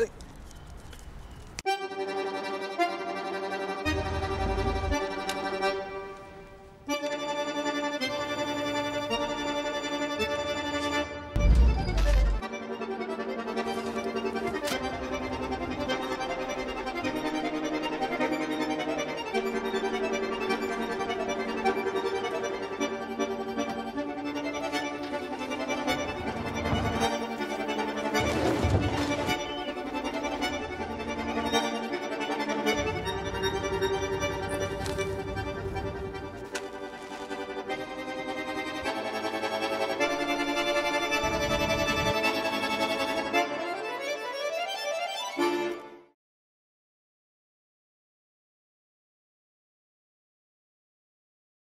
like,